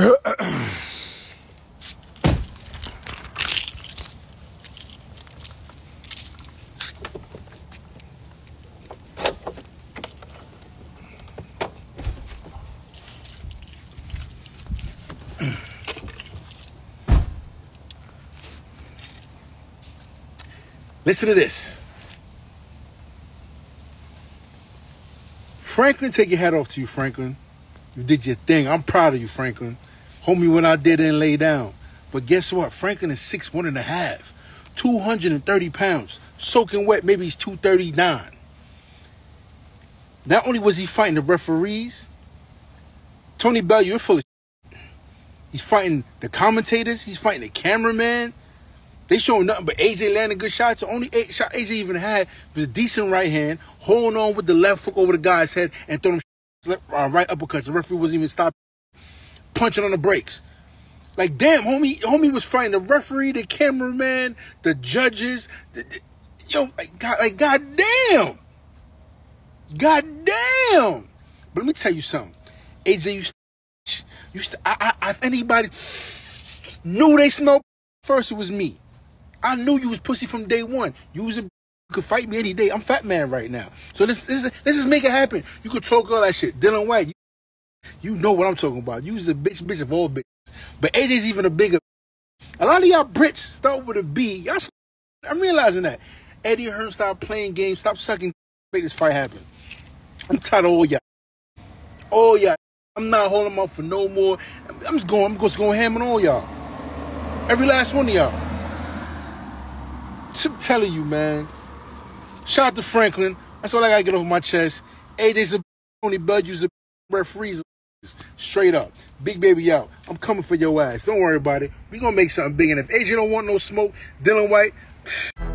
Listen to this. Franklin, take your hat off to you, Franklin. You did your thing. I'm proud of you, Franklin. Homie when I did and lay down. But guess what? Franklin is six one and a half. 230 pounds. Soaking wet, maybe he's 239. Not only was he fighting the referees, Tony Bell, you're full of He's fighting the commentators. He's fighting the cameraman. They showing nothing but AJ landing good shots. The only eight shot AJ even had was a decent right hand, holding on with the left hook over the guy's head and throwing him right uppercuts. The referee wasn't even stopping, punching on the brakes. Like damn, homie, homie was fighting the referee, the cameraman, the judges. The, the, yo, like god, like goddamn, goddamn. But let me tell you something. AJ used to, used I, I, if anybody knew they smelled first, it was me. I knew you was pussy from day one. You was a you could fight me any day. I'm fat man right now. So let's let's, let's just make it happen. You could talk all that shit. Dillian Whyte, you, know what I'm talking about. You was the bitch bitch of all bitches. But AJ's even a bigger. A lot of y'all Brits start with a B. Y'all, I'm realizing that. Eddie Hearn stop playing games. Stop sucking. Make this fight happen. I'm tired of all y'all. All y'all. I'm not holding up for no more. I'm just going. I'm just going ham on all y'all. Every last one of y'all. I'm telling you, man. Shout out to Franklin. That's all I gotta get off my chest. AJ's a Tony Bellew's a referees. Straight up. Big baby out. I'm coming for your ass. Don't worry about it. We gonna make something big. And if AJ don't want no smoke, Dillian Whyte. Pfft.